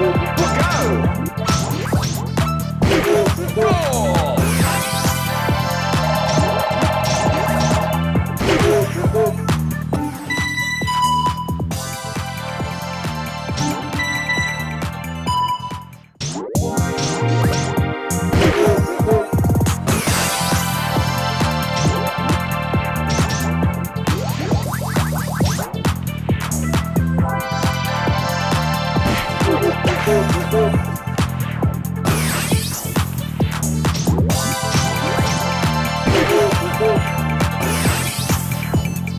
Look out!